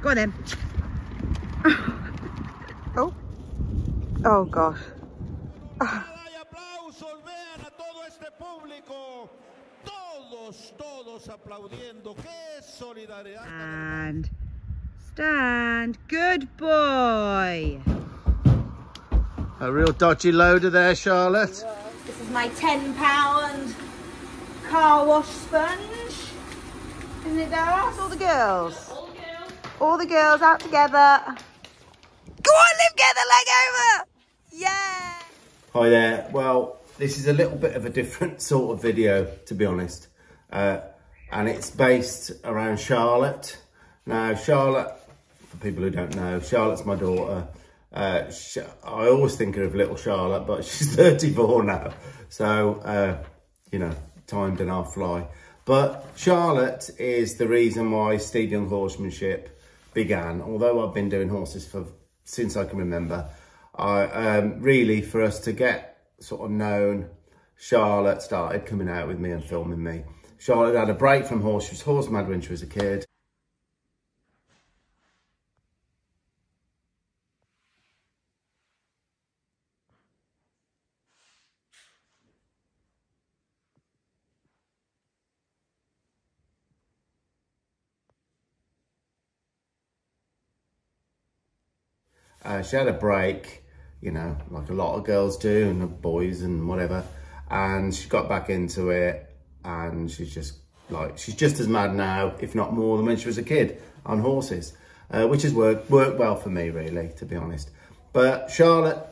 Go on then. oh. Oh gosh. Hay aplausos, vean a todo este público. Todos, todos aplaudiendo. ¡Qué solidaridad! And stand. Good boy. A real dodgy loader there, Charlotte. This is my £10 car wash sponge. Isn't it, Dara? All the girls. All the girls out together. Go on, Liv, get the leg over. Yeah. Hi there. Well, this is a little bit of a different sort of video, to be honest. Uh, and it's based around Charlotte. Now, Charlotte, for people who don't know, Charlotte's my daughter. Uh, I always think of little Charlotte, but she's 34 now. So, uh, you know, time did not fly. But Charlotte is the reason why Steve Young Horsemanship began. Although I've been doing horses for since I can remember, I um, really for us to get sort of known, Charlotte started coming out with me and filming me. Charlotte had a break from horse. She was horse mad when she was a kid. Uh, she had a break, you know, like a lot of girls do and boys and whatever. And she got back into it and she's just like, she's just as mad now, if not more than when she was a kid on horses, uh, which has worked, worked well for me really, to be honest. But Charlotte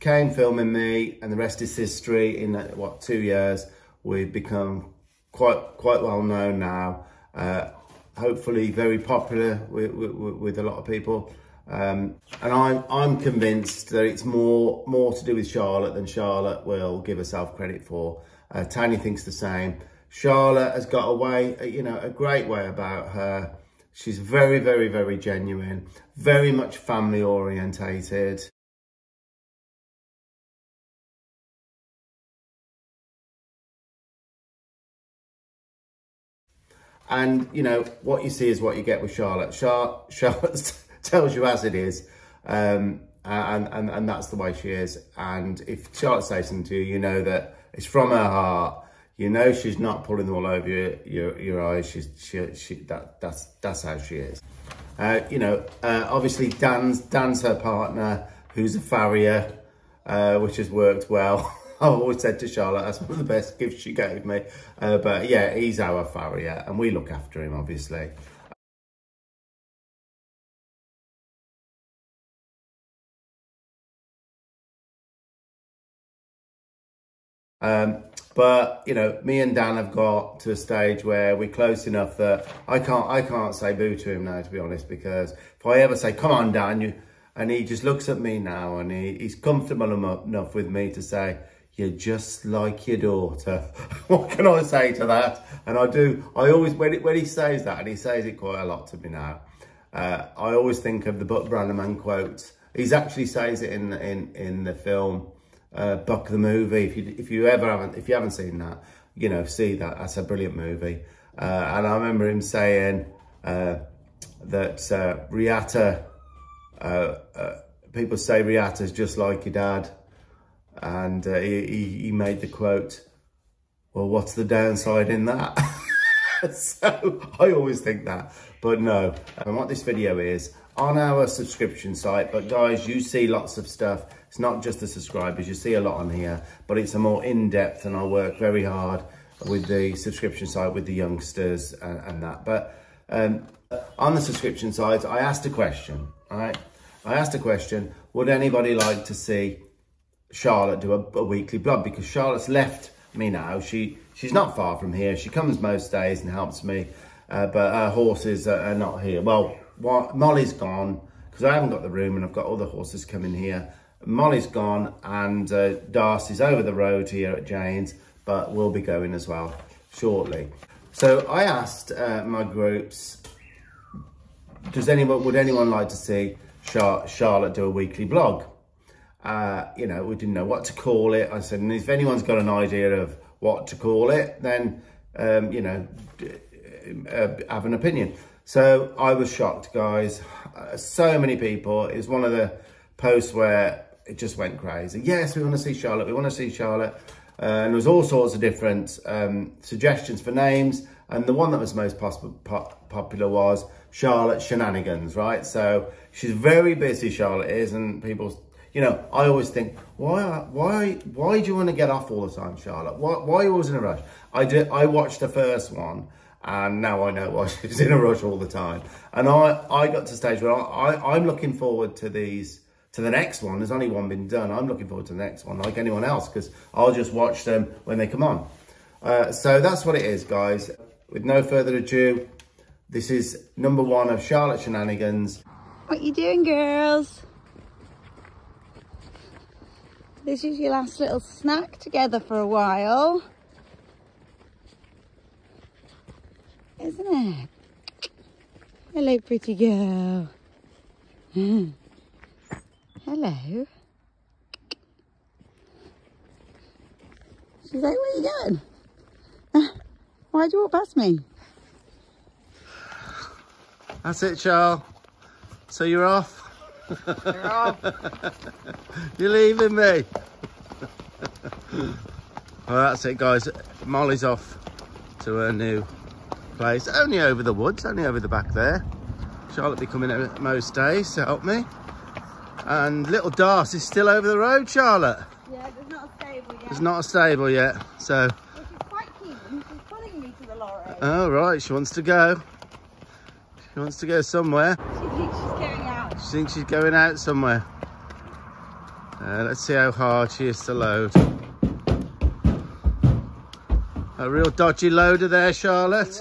came filming me and the rest is history. In, uh, what, two years, we've become quite, quite well known now. Uh, hopefully very popular with, with, with a lot of people. Um, and I'm, I'm convinced that it's more, more to do with Charlotte than Charlotte will give herself credit for. Uh, Tanya thinks the same. Charlotte has got a way, you know, a great way about her. She's very, very, very genuine, very much family orientated. And, you know, what you see is what you get with Charlotte. Char Charlotte tells you as it is. Um, and, and, and that's the way she is. And if Charlotte says something to you, you know that it's from her heart. You know she's not pulling them all over your, your, your eyes. She's, she, she, that, that's, that's how she is. Uh, you know, uh, obviously Dan's, Dan's her partner, who's a farrier, uh, which has worked well. I've always said to Charlotte, that's one of the best gifts she gave me. Uh, but yeah, he's our farrier and we look after him, obviously. Um, but you know, me and Dan have got to a stage where we're close enough that I can't I can't say boo to him now, to be honest, because if I ever say, "Come on, Dan," you, and he just looks at me now, and he, he's comfortable enough with me to say, "You're just like your daughter." what can I say to that? And I do. I always when when he says that, and he says it quite a lot to me now. Uh, I always think of the Buck Brannaman quote. He's actually says it in in in the film uh, Buck the movie. If you if you ever haven't if you haven't seen that, you know, see that. That's a brilliant movie. Uh, and I remember him saying uh, that uh, Reata, uh, uh, people say Reata's just like your dad. And uh, he, he made the quote, well, what's the downside in that? so I always think that, but no. And what this video is, on our subscription site, but guys, you see lots of stuff it's not just the subscribers, you see a lot on here, but it's a more in-depth and I work very hard with the subscription side with the youngsters and, and that. But um, on the subscription side, I asked a question, all right? I asked a question, would anybody like to see Charlotte do a, a weekly blog? Because Charlotte's left me now. She She's not far from here. She comes most days and helps me, uh, but her horses are, are not here. Well, Molly's gone because I haven't got the room and I've got other horses coming here. Molly's gone and uh, Darcy's over the road here at Jane's, but we'll be going as well shortly. So I asked uh, my groups, does anyone, would anyone like to see Char Charlotte do a weekly blog? Uh, you know, we didn't know what to call it. I said, and if anyone's got an idea of what to call it, then, um, you know, uh, have an opinion. So I was shocked, guys. Uh, so many people. It was one of the posts where it just went crazy. Yes, we want to see Charlotte. We want to see Charlotte. Uh, and there was all sorts of different um, suggestions for names. And the one that was most pos po popular was Charlotte Shenanigans, right? So she's very busy, Charlotte is, and people, you know, I always think, why, why, why do you want to get off all the time, Charlotte? Why, why are you always in a rush? I did, I watched the first one, and now I know why she's in a rush all the time. And I, I got to stage where I, I, I'm looking forward to these to the next one. There's only one been done. I'm looking forward to the next one, like anyone else, because I'll just watch them when they come on. Uh, so that's what it is, guys. With no further ado, this is number one of Charlotte Shenanigans. What you doing, girls? This is your last little snack together for a while. Isn't it? Hello, pretty girl. Hello. She's like, where are you going? Uh, why'd you walk past me? That's it, Charles. So you're off? You're off. you're leaving me? well, that's it, guys. Molly's off to her new place. Only over the woods, only over the back there. Charlotte be coming most days to help me. And little Darcy's still over the road, Charlotte. Yeah, there's not a stable yet. There's not a stable yet, so. Well, she's quite keen. She's pulling me to the lorry. Oh, right, she wants to go. She wants to go somewhere. She thinks she's going out. She thinks she's going out somewhere. Uh, let's see how hard she is to load. A real dodgy loader there, Charlotte.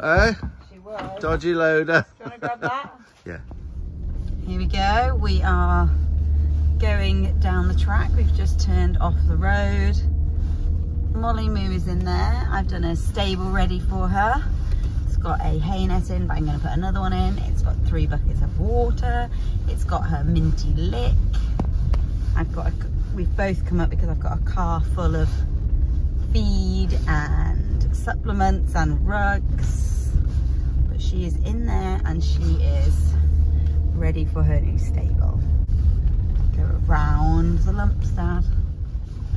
Eh? She was. Dodgy loader. Do you want to grab that? Yeah. Here we go. We are going down the track. We've just turned off the road. Molly Moo is in there. I've done a stable ready for her. It's got a hay net in, but I'm going to put another one in. It's got three buckets of water. It's got her minty lick. I've got a, we've both come up because I've got a car full of feed and supplements and rugs. But she is in there and she is ready for her new stable. Go around the lumps, Dad.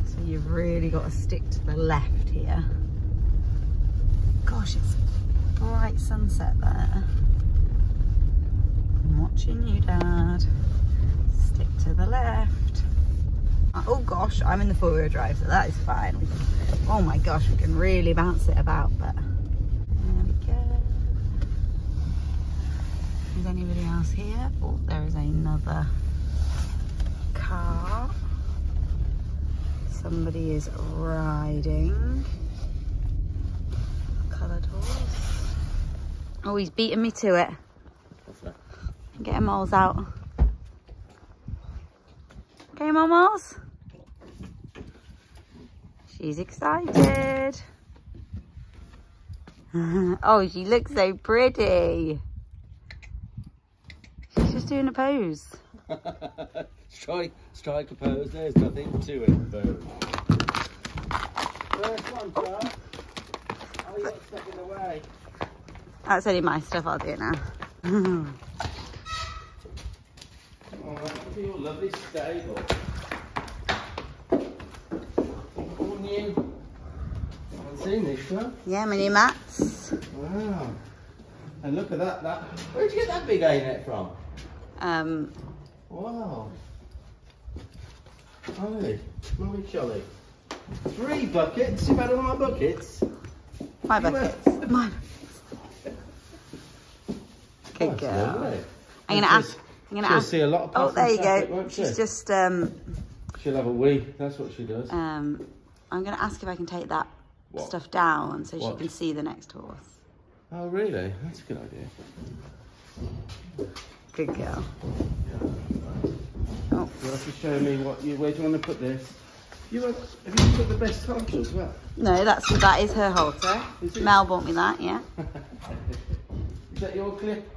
So you've really got to stick to the left here. Gosh, it's bright sunset there. I'm watching you, Dad. Stick to the left. Oh gosh, I'm in the four-wheel drive, so that is fine. Can, oh my gosh, we can really bounce it about, but there we go. Is anybody else here? Oh, there is another car. Somebody is riding. Coloured horse. Oh, he's beating me to it. Get him Moles out. Okay, Moles. She's excited. oh, she looks so pretty. She's just doing a pose. strike, strike a pose. There's nothing to it. Boom. First one, oh. Charles. Oh, you got stuck in the way. That's only my stuff, I'll do it now. Oh, your lovely stable. All new. Haven't seen this yeah, mini mats. Wow. And look at that. That. Where'd you get that big A-net from? Um, Wow. Ollie, Mommy Jolly. Three buckets. You've had all my buckets. my buckets. My Good Oh, girl. lovely. I'm gonna ask. I'm gonna She'll ask. see a lot of Oh, there you go. She's she? just um She'll have a wee. That's what she does. um. I'm gonna ask if I can take that What? stuff down so What? she can see the next horse. Oh, really? That's a good idea. Good girl. Oh, You have to show me what you. Where do you want to put this? You have, have you put the best halter as well? no, that's that is her halter. Is? Mel bought me that. Yeah. Is that your clip?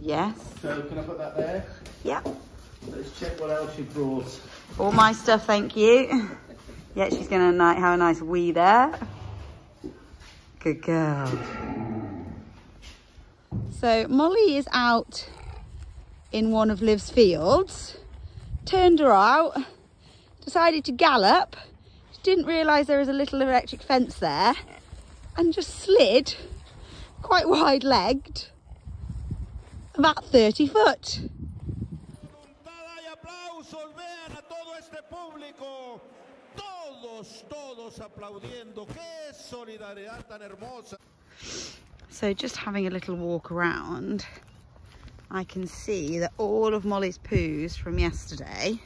Yes. So can I put that there? Yeah. Let's check what else you brought. All my stuff, thank you. Yeah, she's gonna ni- have a nice wee there. Good girl. So Molly is out in one of Liv's fields, turned her out, decided to gallop, didn't realise there was a little electric fence there and just slid, quite wide-legged, about 30 foot. Todos, todos aplaudiendo. Qué solidaridad tan hermosa. So just having a little walk around, I can see that all of Molly's poos from yesterday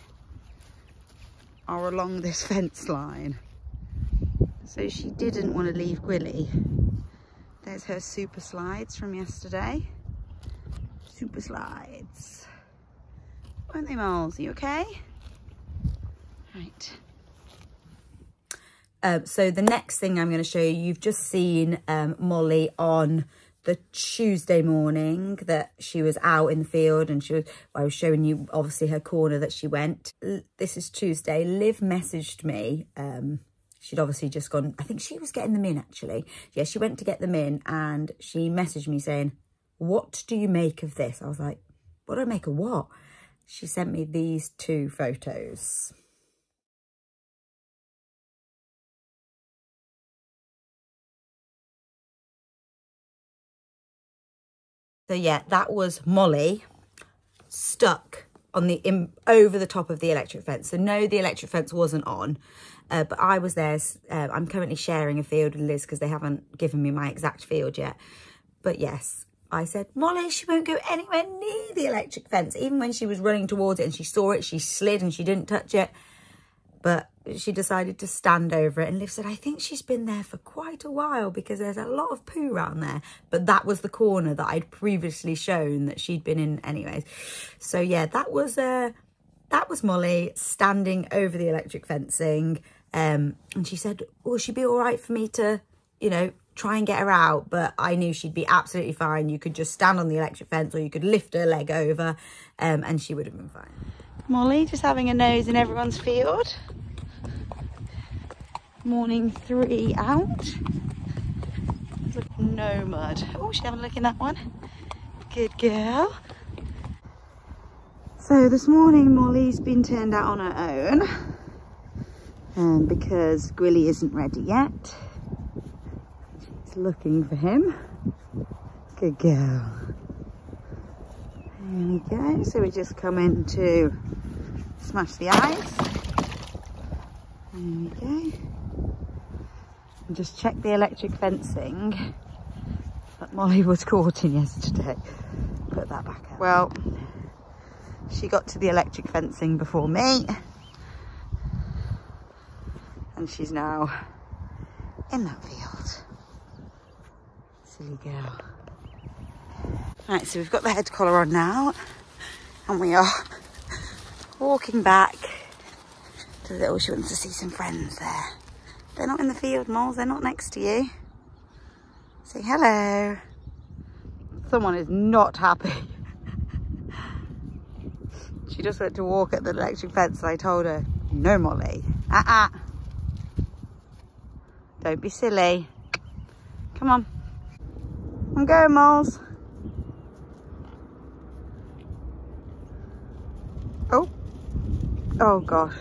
are along this fence line. So she didn't want to leave Gwilly. There's her super slides from yesterday. Super slides. Weren't they, Moles? Are you okay? Right. Um, so the next thing I'm going to show you, you've just seen um, Molly on the Tuesday morning that she was out in the field and she was, I was showing you obviously her corner that she went. This is Tuesday. Liv messaged me. Um, she'd obviously just gone, I think she was getting them in actually. Yeah, she went to get them in and she messaged me saying, what do you make of this? I was like, what do I make of what? She sent me these two photos. So yeah, that was Molly stuck on the in, over the top of the electric fence. So no, the electric fence wasn't on, uh, but I was there. Uh, I'm currently sharing a field with Liz because they haven't given me my exact field yet. But yes, I said, Molly, she won't go anywhere near the electric fence. Even when she was running towards it and she saw it, she slid and she didn't touch it. But she decided to stand over it. And Liv said, I think she's been there for quite a while because there's a lot of poo around there. But that was the corner that I'd previously shown that she'd been in anyways. So yeah, that was uh, that was Molly standing over the electric fencing. Um, and she said, will she be all right for me to, you know, try and get her out? But I knew she'd be absolutely fine. You could just stand on the electric fence or you could lift her leg over um, and she would have been fine. Molly just having a nose in everyone's field morning three out. No mud. Oh, she's having a look in that one. Good girl. So this morning Molly's been turned out on her own um, because Gwilly isn't ready yet. She's looking for him. Good girl. There we go. So we just come in to smash the ice. There we go and just check the electric fencing that Molly was caught in yesterday. Put that back out. Well, she got to the electric fencing before me. And she's now in that field. Silly girl. Right, so we've got the head collar on now. And we are walking back to the, oh, she wants to see some friends there. They're not in the field, moles. They're not next to you. Say hello. Someone is not happy. she just went to walk at the electric fence and I told her, no Molly. Uh-uh. Don't be silly. Come on. I'm going, moles. Oh, gosh.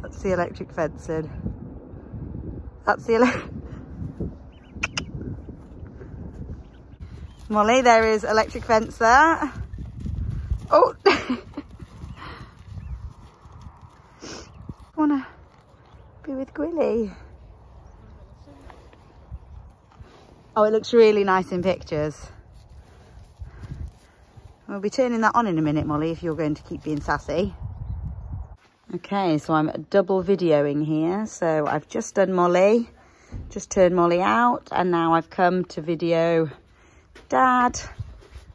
That's the electric fencing. That's the electric... Molly, there is electric fence there. Oh! Wanna be with Gwilly? Oh, it looks really nice in pictures. We'll be turning that on in a minute, Molly, if you're going to keep being sassy. Okay, so I'm double videoing here. So I've just done Molly, just turned Molly out, and now I've come to video Dad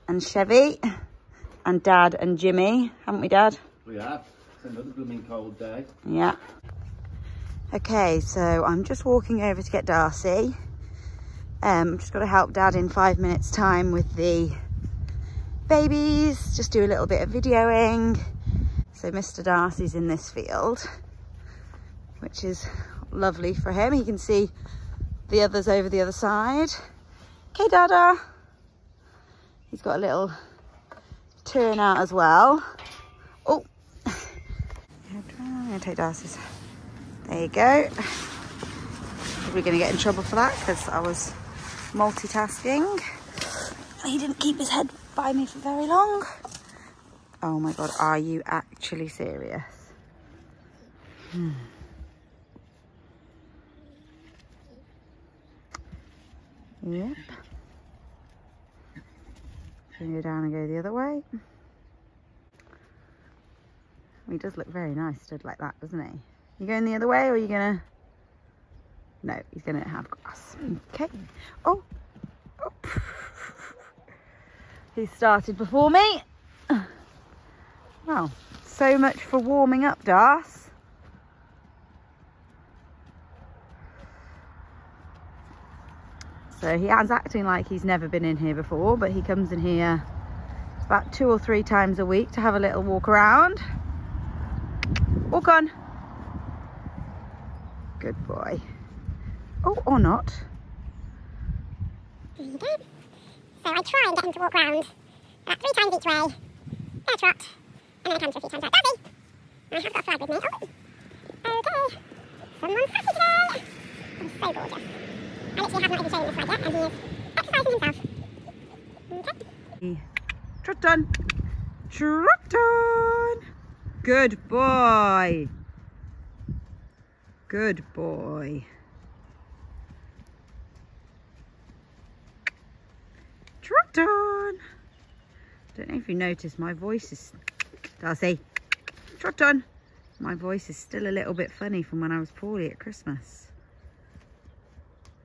and Chevy, and Dad and Jimmy, haven't we, Dad? We have. It's another blooming cold day. Yeah. Okay, so I'm just walking over to get Darcy. Um, I'm just got to help Dad in five minutes time with the babies, just do a little bit of videoing so Mr. Darcy's in this field, which is lovely for him. He can see The others over the other side. Okay, Dada. He's got a little turn out as well. Oh, I'm gonna take Darcy's. There you go. We're gonna get in trouble for that because I was multitasking. He didn't keep his head by me for very long. Oh my God, are you actually serious? Hmm. Yep. Can go down and go the other way. He does look very nice stood like that, doesn't he? You going the other way or are you gonna? No, he's gonna have grass. Okay. Oh. He started before me. Well, so much for warming up, Das. So he is acting like he's never been in here before, but he comes in here about two or three times a week to have a little walk around. Walk on. Good boy. Oh, or not. So I try and get him to walk round about uh, three times each way. There, trot. And then I come to a few times like Daddy! I have got a flag with me. Oh. Okay. Someone's happy today. I'm so gorgeous. I literally have not even shown this flag yet, and he is exercising himself. Okay. Trot on. Trot on. Good boy. Good boy. Trot on. Don't know if you noticed, my voice is... Darcy. Trot on. My voice is still a little bit funny from when I was poorly at Christmas.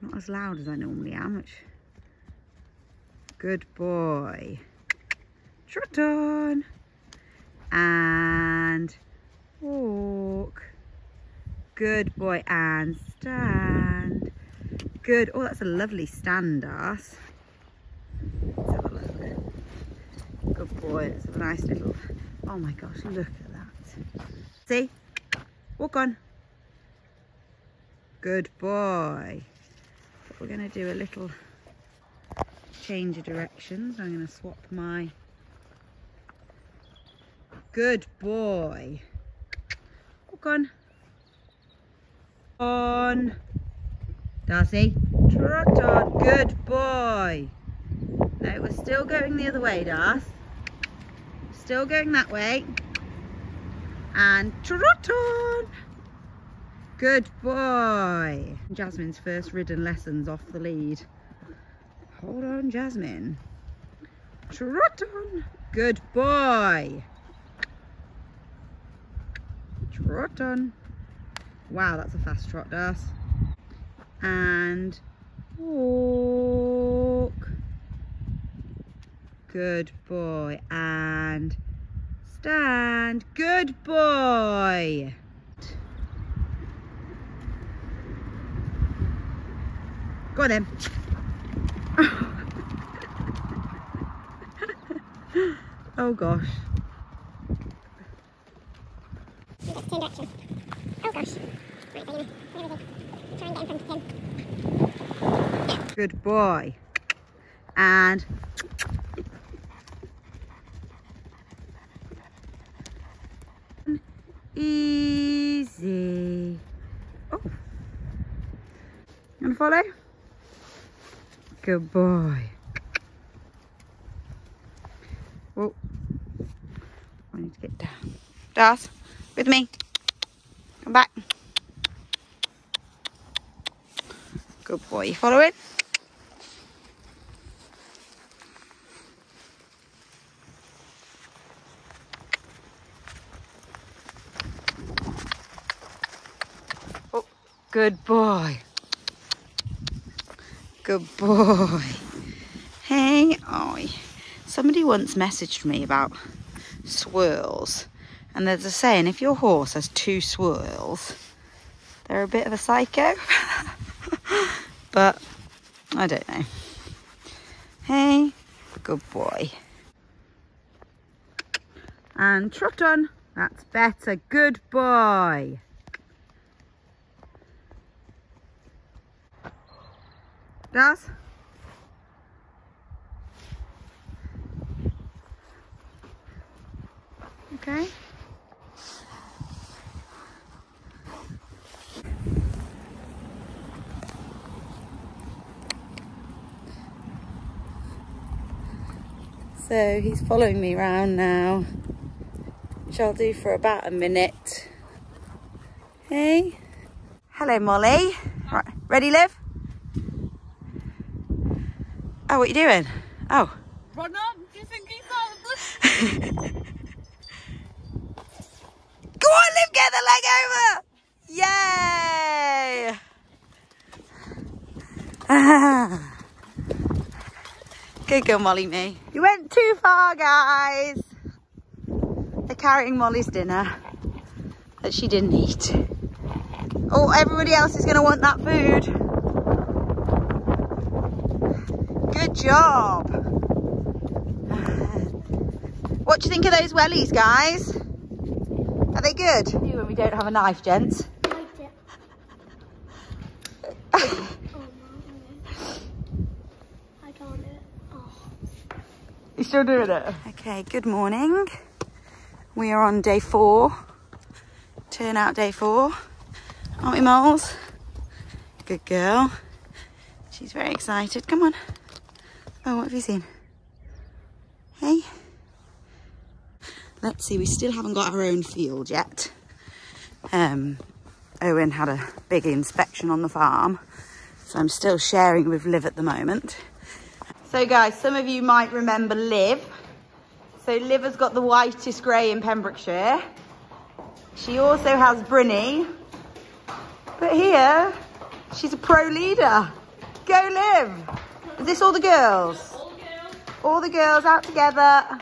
Not as loud as I normally am, which... Good boy. Trot on. And walk. Good boy. And stand. Good. Oh, that's a lovely stand, Darce. Let's have a Good boy. It's a nice little... Oh my gosh, look at that. See? Walk on. Good boy. We're going to do a little change of directions. I'm going to swap my... Good boy. Walk on. On. Darcy. Trot on. Good boy. No, we're still going the other way, Darth. Still going that way. And trot on. Good boy. Jasmine's first ridden lessons off the lead. Hold on, Jasmine. Trot on. Good boy. Trot on. Wow, that's a fast trot, Das. And walk. Good boy. And stand. Good boy. Go on then. oh gosh. Oh. Good boy. And easy. Oh. You want to follow? Good boy. Oh. I need to get down. Das, with me. Come back. Good boy. You following? Good boy. Good boy. Hey, oi. Somebody once messaged me about swirls. And there's a saying, if your horse has two swirls, they're a bit of a psycho. but I don't know. Hey, good boy. And trot on. That's better. Good boy. Daz? Okay. So he's following me around now, which I'll do for about a minute. Hey. Hello, Molly. Right, ready, Liv? Oh, what are you doing? Oh. Run up, do you think he's out of the Go on, Liv, get the leg over! Yay! Good girl, Molly me. You went too far, guys. They're carrying Molly's dinner that she didn't eat. Oh, everybody else is going to want that food. Good job. What do you think of those wellies, guys? Are they good? Do when we don't have a knife, gents. Liked it. Oh, I got it. Oh. You still doing it? Okay, good morning. We are on day four. Turnout day four. Aren't we, Moles? Good girl. She's very excited. Come on. Oh, what have you seen? Hey? Let's see, we still haven't got our own field yet. Um, Owen had a big inspection on the farm, so I'm still sharing with Liv at the moment. So guys, some of you might remember Liv. So Liv has got the whitest grey in Pembrokeshire. She also has Brinny. But here, she's a pro leader. Go Liv! Is this all the girls? All the girls out together.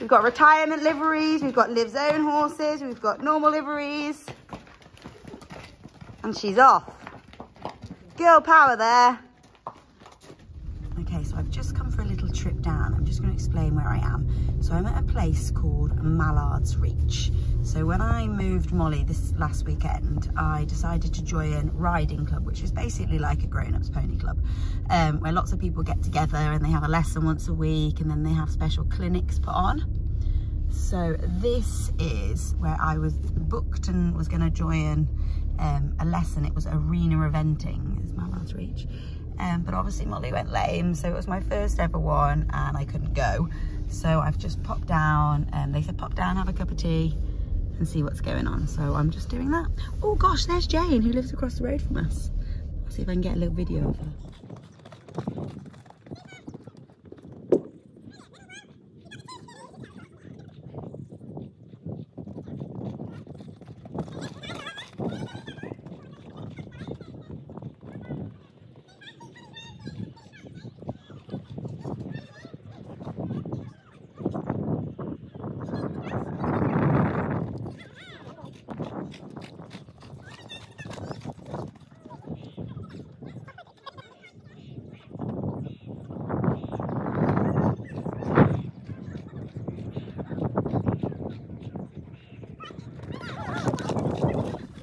We've got retirement liveries, we've got Liv's own horses, we've got normal liveries. And she's off. Girl power there. Okay, so I've just come for a little trip down. I'm just going to explain where I am. So I'm at a place called Mallard's Reach. So when I moved Molly this last weekend, I decided to join Riding Club, which is basically like a grown-ups pony club, um, where lots of people get together and they have a lesson once a week and then they have special clinics put on. So this is where I was booked and was going to join um, a lesson. It was arena eventing, is Mallard's Reach. Um, but obviously Molly went lame, so it was my first ever one and I couldn't go. So I've just popped down and they said pop down, have a cup of tea and see what's going on. So I'm just doing that. Oh gosh, there's Jane who lives across the road from us. I'll see if I can get a little video of her.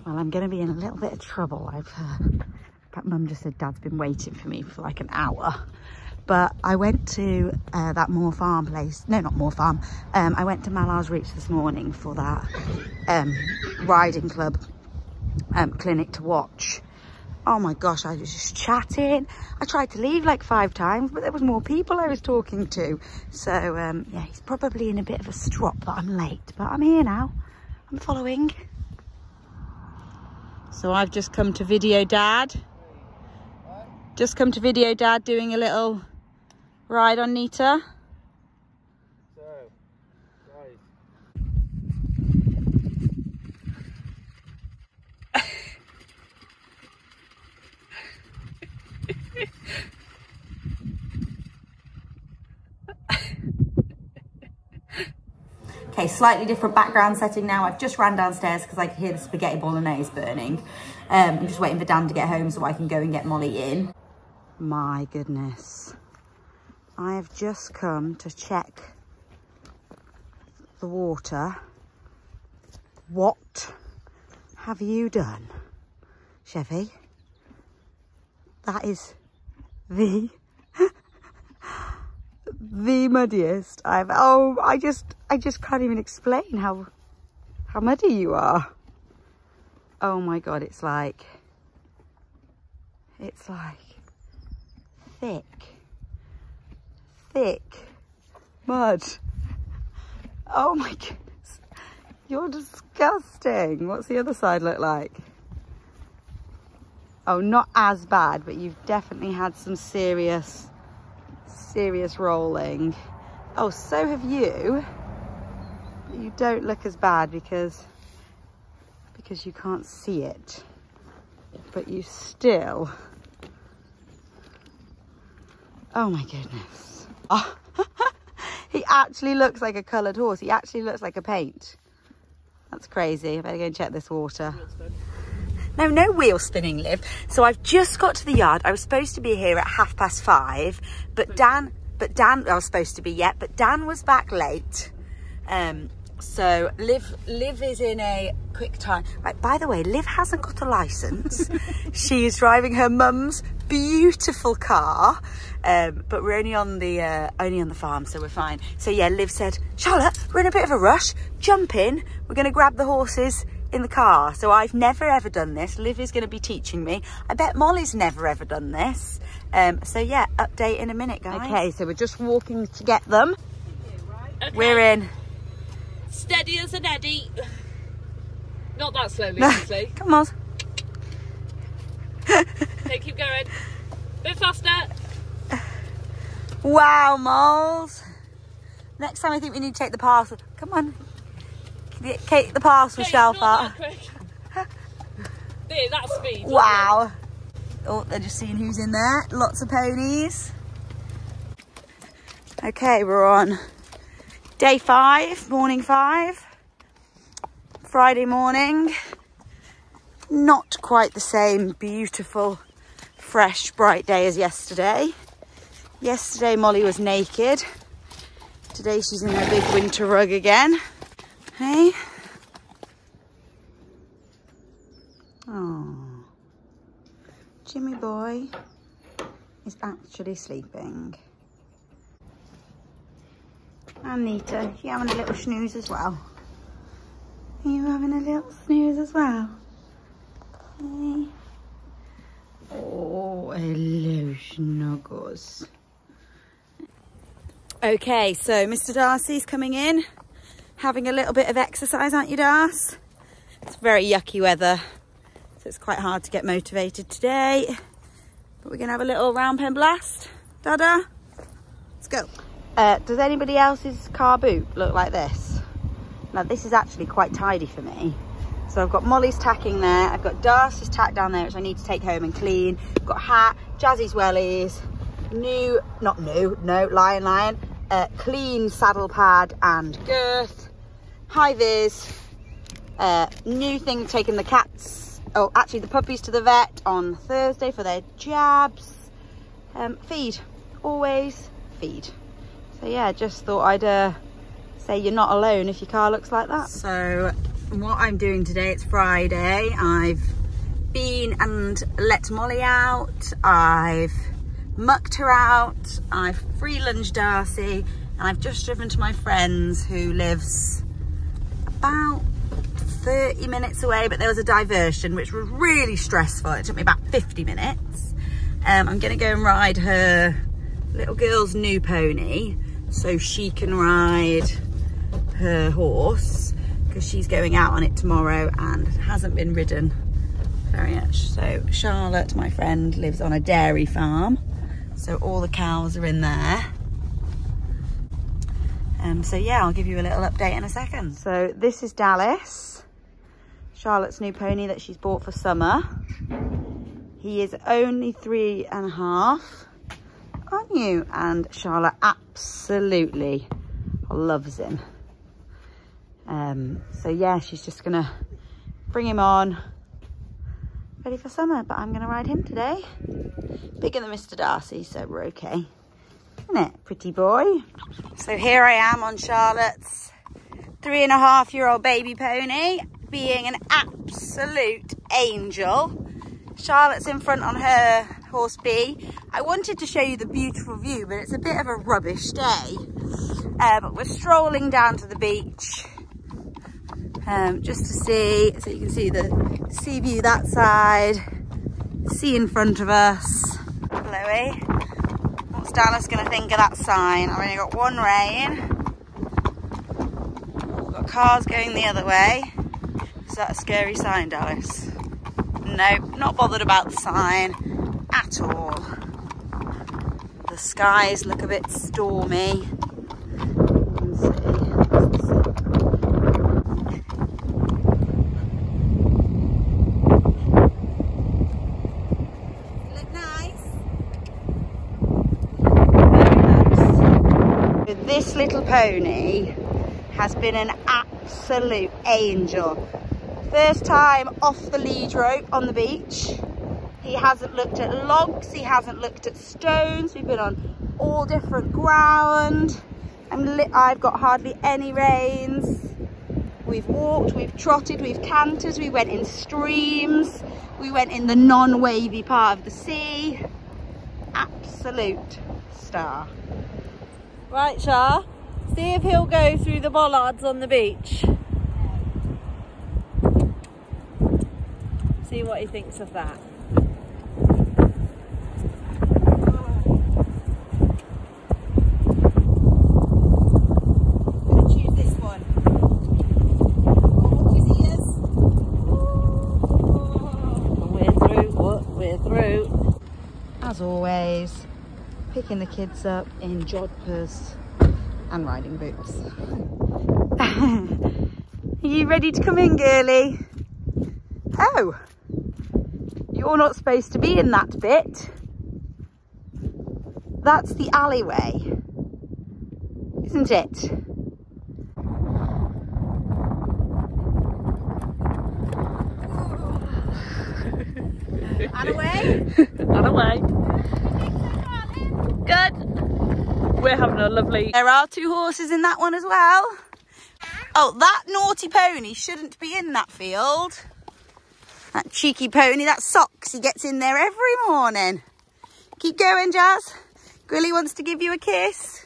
Well, I'm going to be in a little bit of trouble. I've, uh, but Mum just said Dad's been waiting for me for like an hour. But I went to uh, that Moor Farm place. No, not Moor Farm. Um, I went to Mallard's Reach this morning for that um, riding club um, clinic to watch. Oh my gosh, I was just chatting. I tried to leave like five times, but there was more people I was talking to. So um, yeah, he's probably in a bit of a strop that I'm late, but I'm here now. I'm following. So I've just come to video dad. Just come to video dad doing a little ride on Nita. Okay, slightly different background setting now. I've just ran downstairs because I could hear the spaghetti bolognese burning. Um, I'm just waiting for Dan to get home so I can go and get Molly in. My goodness. I have just come to check the water. What have you done, Chevy? That is the the muddiest I've oh I just I just can't even explain how how muddy you are. Oh my god, it's like it's like thick thick mud. Oh my goodness. You're disgusting. What's the other side look like? Oh, not as bad, but you've definitely had some serious, serious rolling. Oh, so have you. You don't look as bad because, because you can't see it. But you still, oh my goodness. Oh, he actually looks like a coloured horse. He actually looks like a paint. That's crazy. I better go and check this water. No, no wheel spinning, Liv. So I've just got to the yard. I was supposed to be here at half past five, but Dan, but Dan, I was supposed to be yet, but Dan was back late. Um, so Liv, Liv is in a quick time. Right, by the way, Liv hasn't got a license. she is driving her mum's beautiful car, um, but we're only on the uh, only on the farm, so we're fine. So yeah, Liv said, Charlotte, we're in a bit of a rush. Jump in. We're going to grab the horses in the car. So I've never ever done this. Liv is going to be teaching me. I bet Molly's never ever done this. Um, so yeah, update in a minute, guys. Okay, so we're just walking to get them. Okay. We're in. Steady as an eddy. Not that slowly, obviously. Come on. okay, keep going. bit faster. Wow, moles. Next time I think we need to take the parcel. Come on. Take the parcel Okay, shelf out. that there, that speed. Wow. Oh, they're just seeing who's in there. Lots of ponies. Okay, we're on day five, morning five. Friday morning. Not quite the same beautiful, fresh, bright day as yesterday. Yesterday Molly was naked. Today she's in her big winter rug again. Hey? Oh. Jimmy boy is actually sleeping. And Nita, you having a little snooze as well? Are you having a little snooze as well? Hey. Oh, hello, snuggles. Okay, so Mr. Darcy's coming in, having a little bit of exercise, aren't you, Darcy? It's very yucky weather, so it's quite hard to get motivated today. But we're gonna have a little round pen blast. Dada, let's go. Uh, does anybody else's car boot look like this? Now this is actually quite tidy for me. So I've got Molly's tacking there, I've got Darcy's tack down there, which I need to take home and clean. I've got hat, Jazzy's wellies, new, not new, no, lion lion, uh, clean saddle pad and girth, high vis, uh, new thing taking the cats, oh actually the puppies to the vet on Thursday for their jabs. Um, feed, always feed. So yeah, just thought I'd uh, say you're not alone if your car looks like that. So what I'm doing today, it's Friday. I've been and let Molly out. I've mucked her out. I've free lunged Darcy. And I've just driven to my friend's who lives about 30 minutes away, but there was a diversion, which was really stressful. It took me about 50 minutes. Um, I'm gonna go and ride her little girl's new pony so she can ride her horse because she's going out on it tomorrow and hasn't been ridden very much. So Charlotte, my friend, lives on a dairy farm. So all the cows are in there. Um, so yeah, I'll give you a little update in a second. So this is Dallas, Charlotte's new pony that she's bought for summer. He is only three and a half, aren't you? And Charlotte absolutely loves him. Um, so yeah, she's just gonna bring him on, ready for summer, but I'm gonna ride him today. Bigger than Mr. Darcy, so we're okay. Isn't it, pretty boy? So here I am on Charlotte's three and a half year old baby pony, being an absolute angel. Charlotte's in front on her horse B. I wanted to show you the beautiful view, but it's a bit of a rubbish day. Uh, but we're strolling down to the beach um, just to see, so you can see the sea view that side, sea in front of us. Chloe, what's Dallas going to think of that sign? I've only got one rein. We've got cars going the other way. Is that a scary sign, Dallas? No, not bothered about the sign at all. The skies look a bit stormy. You can see. That's the sea. Look nice. Very nice. Pony has been an absolute angel. First time off the lead rope on the beach. He hasn't looked at logs, he hasn't looked at stones. We've been on all different ground. Li I've got hardly any reins. We've walked, we've trotted, we've cantered, we went in streams, we went in the non-wavy part of the sea. Absolute star. Right, Shah, see if he'll go through the bollards on the beach. See what he thinks of that. Choose this one. Watch his ears. We're through, what? We're through. As always, picking the kids up in jodhpurs and riding boots. Are you ready to come in, girly? Oh, you're not supposed to be in that bit. That's the alleyway, isn't it? And away? And away. Good. We're having a lovely. There are two horses in that one as well. Oh, that naughty pony shouldn't be in that field. That cheeky pony, that socks, he gets in there every morning. Keep going, Jazz. Grilly wants to give you a kiss.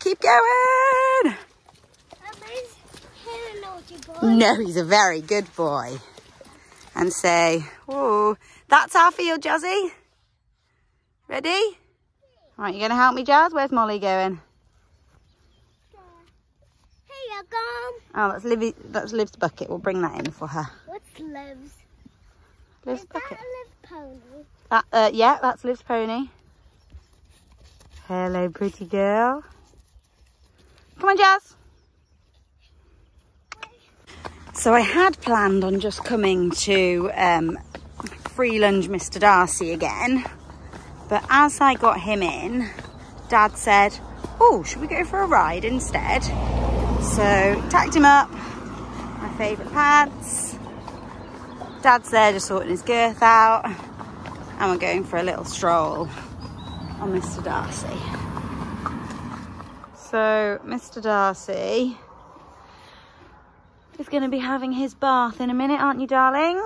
Keep going. No, he's a very good boy. And say, oh, that's our field, Jazzy. Ready? Right, you gonna help me, Jazz? Where's Molly going? Hey, Agam. Oh, that's Livy. That's Liv's bucket. We'll bring that in for her. What's Liv's? Liv's Is bucket. Liv pony? That, uh, yeah, that's Liv's pony. Hello, pretty girl. Come on, Jazz. So I had planned on just coming to um, free lunge Mr. Darcy again, but as I got him in, Dad said, "Oh, should we go for a ride instead?" So tacked him up. My favourite pants. Dad's there just sorting his girth out, and we're going for a little stroll on Mr. Darcy. So Mr. Darcy is going to be having his bath in a minute, aren't you, darling?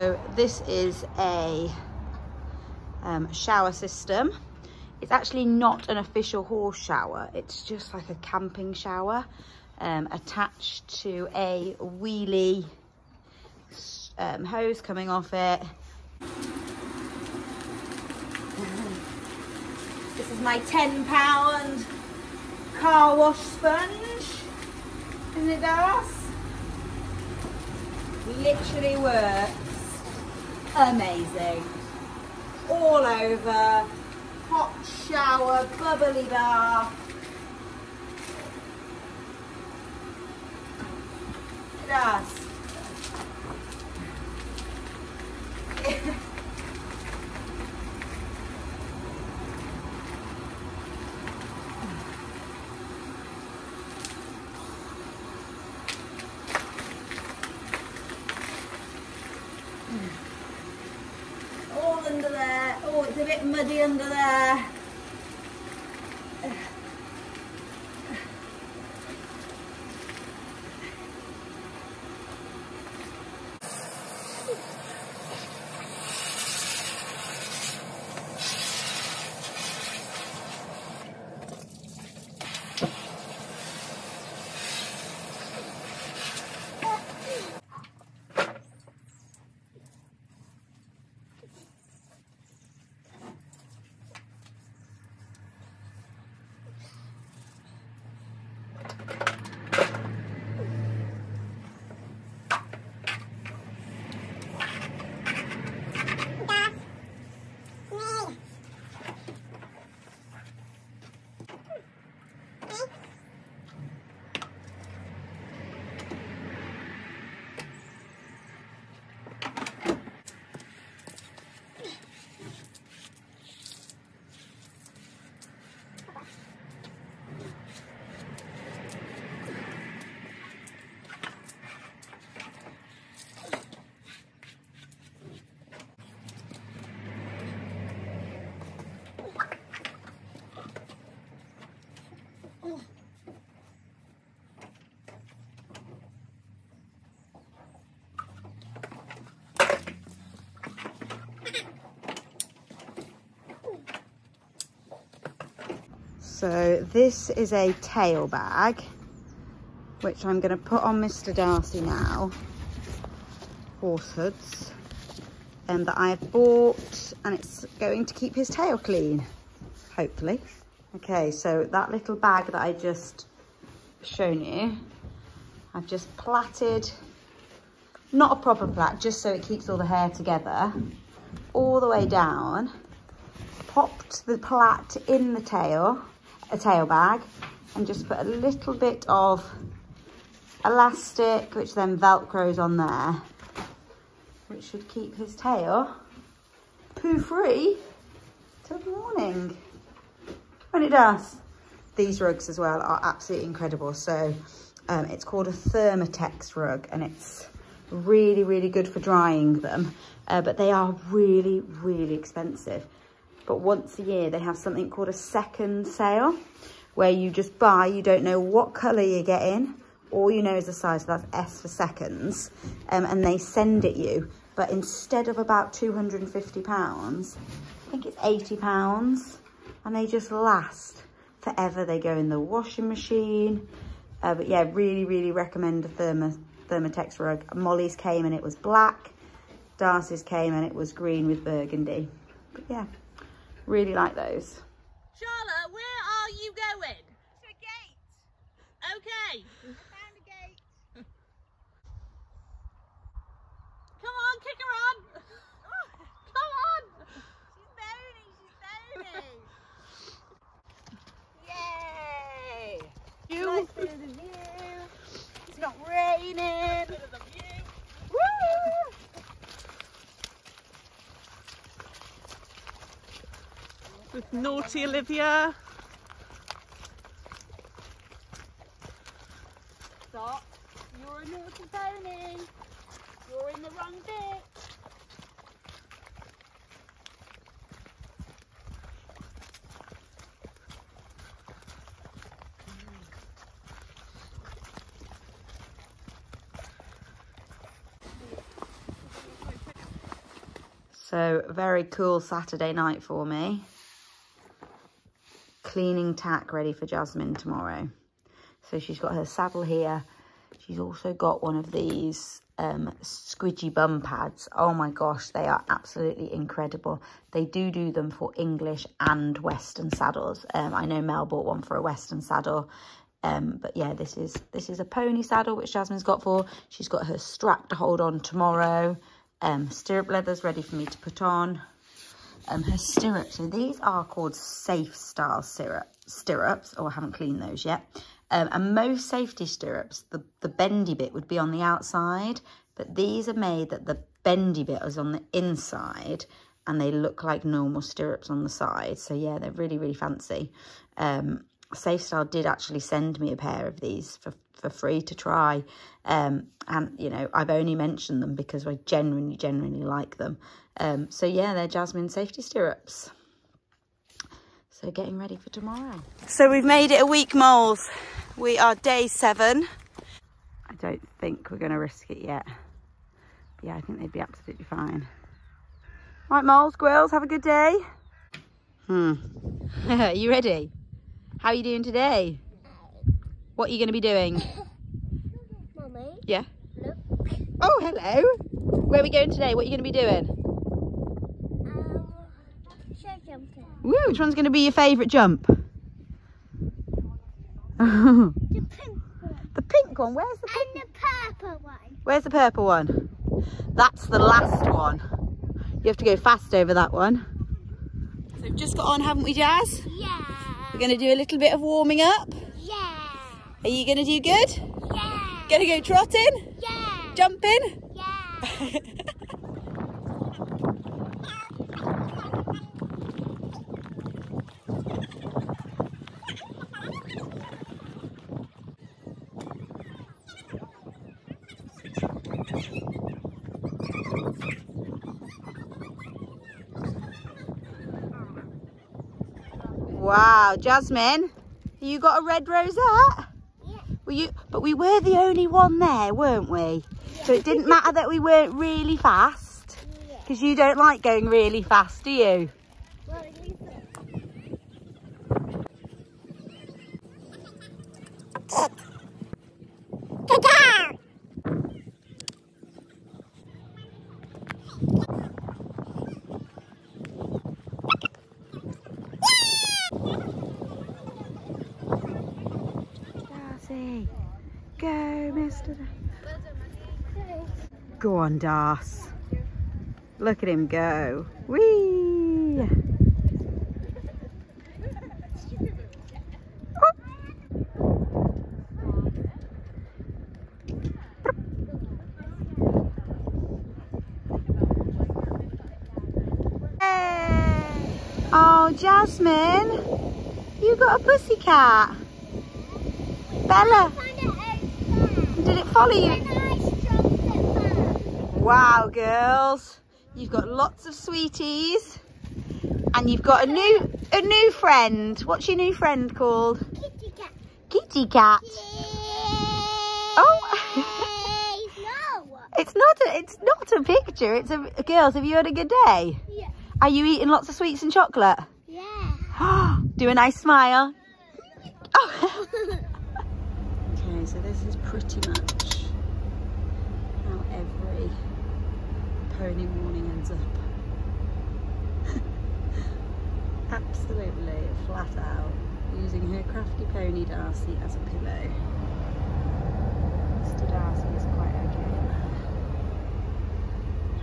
So this is a um, shower system. It's actually not an official horse shower. It's just like a camping shower um, attached to a wheelie um, hose coming off it. This is my 10 pound car wash sponge. Isn't it, Dallas? Literally works. Amazing. All over. Hot shower, bubbly bath. It So this is a tail bag, which I'm going to put on Mr. Darcy now. Horse hoods. Um, that I've bought and it's going to keep his tail clean, hopefully. Okay, so that little bag that I just shown you, I've just plaited, not a proper plait, just so it keeps all the hair together, all the way down, popped the plait in the tail, a tail bag, and just put a little bit of elastic, which then velcros on there, which should keep his tail poo free till the morning when it does. These rugs as well are absolutely incredible. So um, it's called a Thermatex rug and it's really, really good for drying them. Uh, but they are really, really expensive. But once a year, they have something called a second sale where you just buy, you don't know what colour you're getting. All you know is the size, so that's S for seconds. Um, and they send it you. But instead of about £250, I think it's £80 and they just last forever. They go in the washing machine. Uh, but yeah, really, really recommend a Therma, Thermatex rug. Molly's came and it was black. Darcy's came and it was green with burgundy. But yeah, really like those. Charlotte, where are you going? To a gate. Okay. I found a gate. Come on, kick her on. Come on. She's moaning. She's moaning. Yay. You. Nice bit of the view. It's not raining. Woo! With naughty Olivia. Stop. You're a naughty pony. You're in the wrong bit. So very cool Saturday night for me. Cleaning tack ready for Jasmine tomorrow. So she's got her saddle here. She's also got one of these um, squidgy bum pads. Oh my gosh, they are absolutely incredible. They do do them for English and Western saddles. Um, I know Mel bought one for a Western saddle. Um, but yeah, this is this is a pony saddle which Jasmine's got for. She's got her strap to hold on tomorrow. Um, stirrup leathers ready for me to put on. Um, her stirrups, so these are called safe style stirrup, stirrups. or I haven't cleaned those yet. Um, and most safety stirrups, the, the bendy bit would be on the outside, but these are made that the bendy bit is on the inside and they look like normal stirrups on the side. So yeah, they're really, really fancy. Um, Safe Style did actually send me a pair of these for, for free to try. Um, and, you know, I've only mentioned them because I genuinely, genuinely like them. Um, so yeah, they're Jasmine safety stirrups. So getting ready for tomorrow. So we've made it a week, moles. We are day seven. I don't think we're going to risk it yet. But yeah, I think they'd be absolutely fine. Right, moles, squirrels, have a good day. Hmm. you ready? How are you doing today? What are you going to be doing? Mummy, Yeah. look. Oh, hello. Where are we going today? What are you going to be doing? Um, show jumping. Woo, which one's going to be your favourite jump? the pink one. The pink one. Where's the And the purple one. Where's the purple one? That's the last one. You have to go fast over that one. So we've just got on, haven't we, Jazz? Yeah. We're going to do a little bit of warming up. Yeah. Are you going to do good? Yeah. Going to go trotting? Yeah. Jumping? Yeah. Wow, Jasmine, you got a red rosette? Yeah. Were you? But we were the only one there, weren't we? So it didn't matter that we weren't really fast, Yeah. because you don't like going really fast, do you? Well, at least it. Good girl. Darcy, go, Mr. Go on, Das. Look at him go. Whee! Oh, Jasmine, you got a pussycat. Bella, did it follow you? Wow, girls, you've got lots of sweeties, and you've got a new a new friend. What's your new friend called? Kitty cat. Kitty cat. Oh, no. it's not a it's not a picture. It's a girls. Have you had a good day? Yeah. Are you eating lots of sweets and chocolate? Yeah. Do a nice smile. Oh. okay, so this is pretty much how every pony morning ends up. Absolutely flat out, using her crafty pony Darcy as a pillow. Mr. Darcy is quite okay.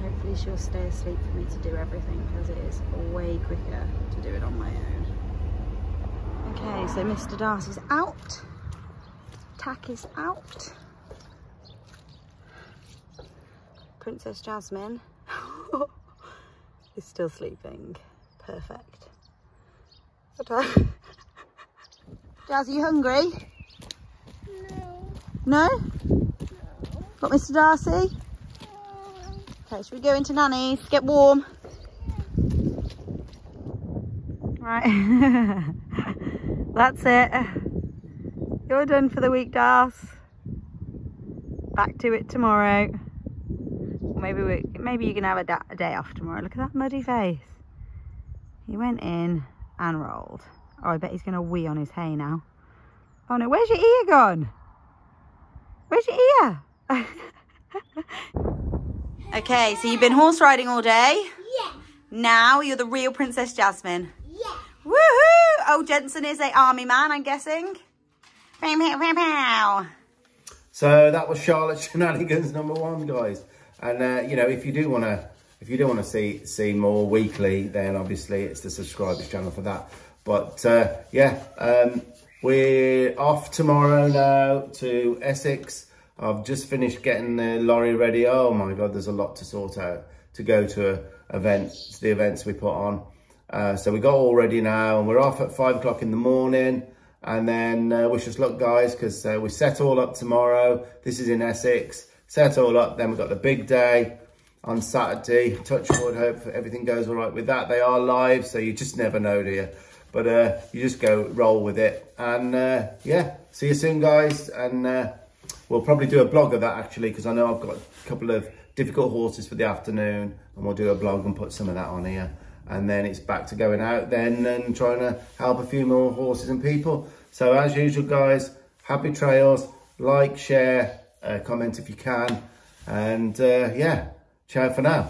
Hopefully she'll stay asleep for me to do everything because it is way quicker to do it on my own. Okay, so Mr. Darcy's out. Tack is out. Princess Jasmine is still sleeping. Perfect. Uh, Jazz, are you hungry? No. No? Got Mr. Darcy? Okay, should we go into Nanny's? Get warm. Right. That's it. You're done for the week, Das. Back to it tomorrow. Maybe we, maybe you can have a, da- a day off tomorrow. Look at that muddy face. He went in and rolled. Oh, I bet he's going to wee on his hay now. Oh no, where's your ear gone? Where's your ear? okay, so you've been horse riding all day. Yeah. Now you're the real Princess Jasmine. Yeah. Woohoo! Oh, Jensen is a army man, I'm guessing. So that was Charlotte Shenanigans number one, guys. And uh, you know, if you do want to, if you do want to see see more weekly, then obviously it's the subscribers channel for that. But uh, yeah, um, we're off tomorrow now to Essex. I've just finished getting the lorry ready. Oh my God, there's a lot to sort out to go to events, the events we put on. Uh, so we got all ready now and we're off at five o'clock in the morning. And then uh, wish us luck, guys, because uh, we set all up tomorrow. This is in Essex. Set all up. Then we've got the big day on Saturday. Touch wood, hope everything goes all right with that. They are live, so you just never know, do you? But uh, you just go roll with it. And uh, yeah, see you soon, guys. And uh, we'll probably do a blog of that, actually, because I know I've got a couple of difficult horses for the afternoon. And we'll do a blog and put some of that on here and then it's back to going out then and trying to help a few more horses and people. So as usual, guys, happy trails, like, share, comment if you can, and uh, yeah, ciao for now.